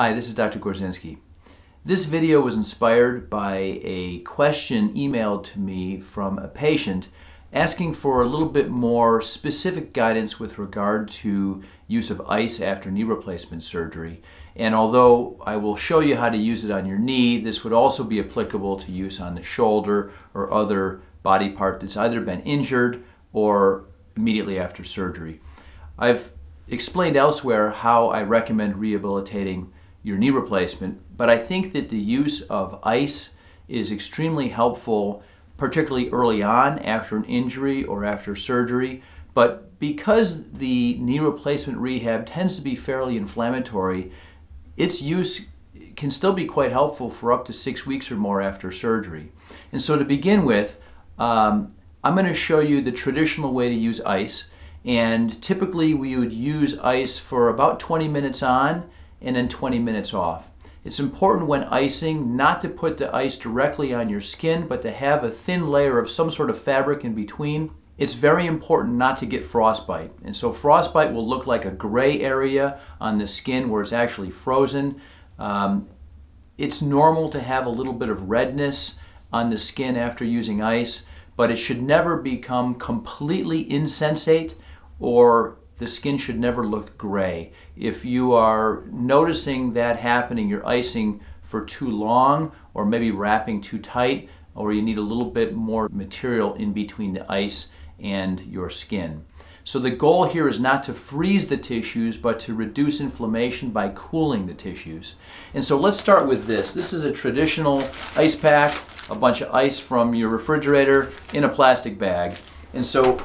Hi, this is Dr. Gorzinski. This video was inspired by a question emailed to me from a patient asking for a little bit more specific guidance with regard to use of ice after knee replacement surgery. And although I will show you how to use it on your knee, this would also be applicable to use on the shoulder or other body part that's either been injured or immediately after surgery. I've explained elsewhere how I recommend rehabilitating your knee replacement, but I think that the use of ice is extremely helpful particularly early on after an injury or after surgery. But because the knee replacement rehab tends to be fairly inflammatory, its use can still be quite helpful for up to six weeks or more after surgery. And so to begin with, um, I'm going to show you the traditional way to use ice. And typically we would use ice for about 20 minutes on and then 20 minutes off. It's important when icing not to put the ice directly on your skin, but to have a thin layer of some sort of fabric in between. It's very important not to get frostbite. And so frostbite will look like a gray area on the skin where it's actually frozen. Um, it's normal to have a little bit of redness on the skin after using ice, but it should never become completely insensate or the skin should never look gray. If you are noticing that happening, you're icing for too long or maybe wrapping too tight or you need a little bit more material in between the ice and your skin. So the goal here is not to freeze the tissues, but to reduce inflammation by cooling the tissues. And so let's start with this. This is a traditional ice pack, a bunch of ice from your refrigerator in a plastic bag. And so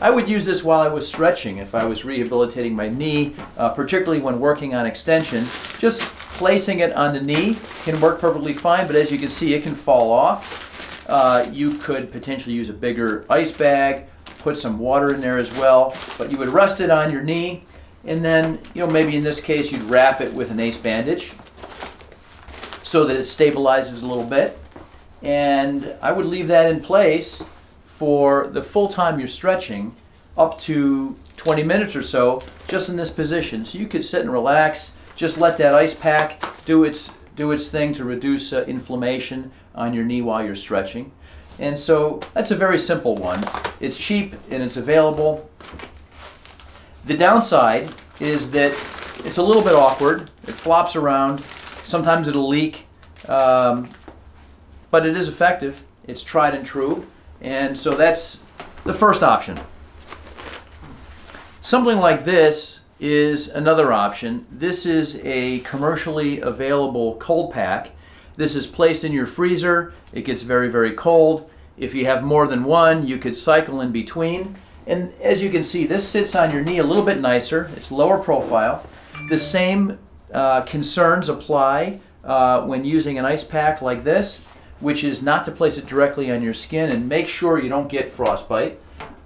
I would use this while I was stretching if I was rehabilitating my knee, uh, particularly when working on extension. Just placing it on the knee can work perfectly fine, but as you can see, it can fall off. Uh, you could potentially use a bigger ice bag, put some water in there as well, but you would rest it on your knee, and then, you know, maybe in this case, you'd wrap it with an ace bandage so that it stabilizes a little bit. And I would leave that in place for the full time you're stretching up to 20 minutes or so just in this position. So you could sit and relax, just let that ice pack do its, do its thing to reduce uh, inflammation on your knee while you're stretching. And so that's a very simple one. It's cheap and it's available. The downside is that it's a little bit awkward. It flops around. Sometimes it'll leak. Um, but it is effective. It's tried and true. And so that's the first option. Something like this is another option. This is a commercially available cold pack. This is placed in your freezer. It gets very, very cold. If you have more than one, you could cycle in between. And as you can see, this sits on your knee a little bit nicer. It's lower profile. The same uh, concerns apply uh, when using an ice pack like this which is not to place it directly on your skin and make sure you don't get frostbite.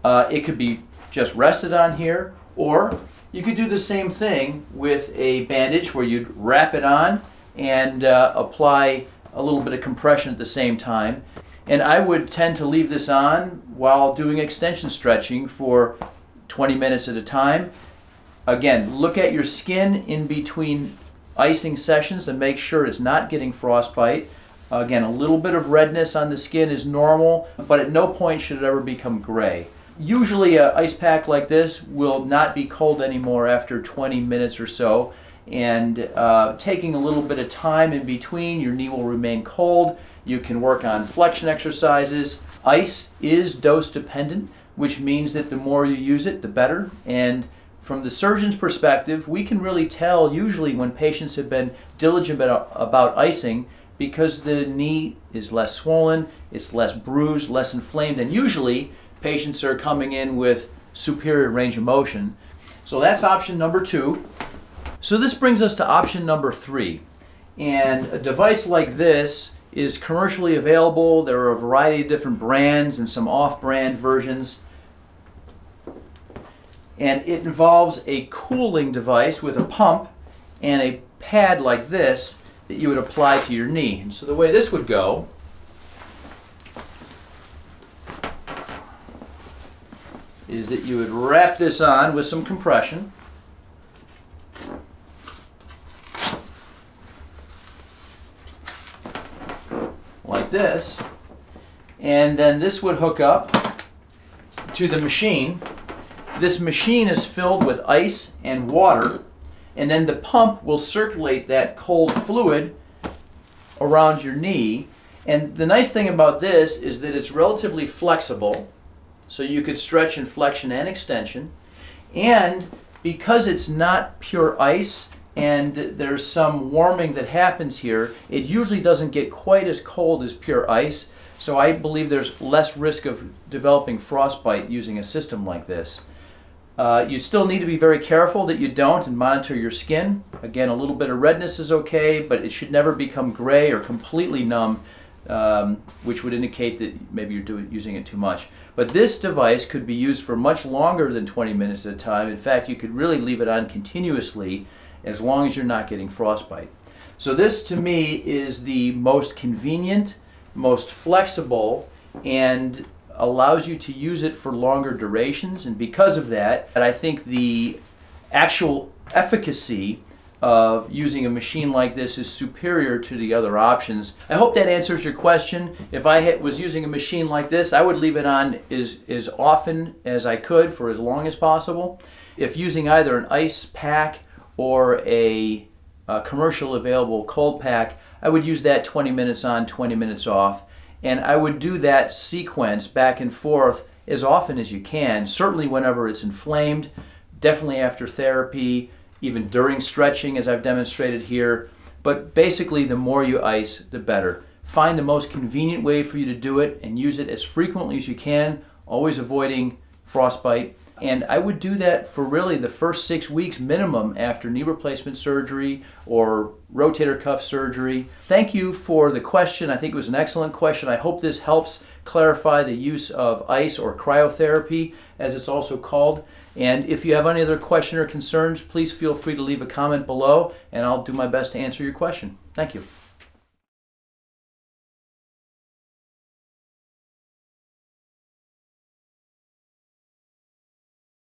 Uh, it could be just rested on here, or you could do the same thing with a bandage where you'd wrap it on and uh, apply a little bit of compression at the same time. And I would tend to leave this on while doing extension stretching for 20 minutes at a time. Again, look at your skin in between icing sessions to make sure it's not getting frostbite. Again, a little bit of redness on the skin is normal, but at no point should it ever become gray. Usually an ice pack like this will not be cold anymore after 20 minutes or so. And uh, taking a little bit of time in between, your knee will remain cold. You can work on flexion exercises. Ice is dose dependent, which means that the more you use it, the better. And from the surgeon's perspective, we can really tell usually when patients have been diligent about, about icing because the knee is less swollen, it's less bruised, less inflamed, and usually patients are coming in with superior range of motion. So that's option number two. So this brings us to option number three. And a device like this is commercially available. There are a variety of different brands and some off-brand versions. And it involves a cooling device with a pump and a pad like this that you would apply to your knee. And so the way this would go is that you would wrap this on with some compression. like this and then this would hook up to the machine. This machine is filled with ice and water and then the pump will circulate that cold fluid around your knee. And the nice thing about this is that it's relatively flexible, so you could stretch in flexion and extension. And because it's not pure ice, and there's some warming that happens here, it usually doesn't get quite as cold as pure ice. So I believe there's less risk of developing frostbite using a system like this. Uh, you still need to be very careful that you don't and monitor your skin. Again, a little bit of redness is okay, but it should never become gray or completely numb, um, which would indicate that maybe you're doing, using it too much. But this device could be used for much longer than 20 minutes at a time. In fact, you could really leave it on continuously as long as you're not getting frostbite. So this to me is the most convenient, most flexible, and allows you to use it for longer durations. And because of that, I think the actual efficacy of using a machine like this is superior to the other options. I hope that answers your question. If I was using a machine like this, I would leave it on as, as often as I could for as long as possible. If using either an ice pack or a, a commercial available cold pack, I would use that 20 minutes on, 20 minutes off. And I would do that sequence back and forth as often as you can, certainly whenever it's inflamed, definitely after therapy, even during stretching as I've demonstrated here. But basically the more you ice, the better. Find the most convenient way for you to do it and use it as frequently as you can, always avoiding frostbite and I would do that for really the first six weeks minimum after knee replacement surgery or rotator cuff surgery. Thank you for the question. I think it was an excellent question. I hope this helps clarify the use of ice or cryotherapy, as it's also called. And if you have any other question or concerns, please feel free to leave a comment below, and I'll do my best to answer your question. Thank you.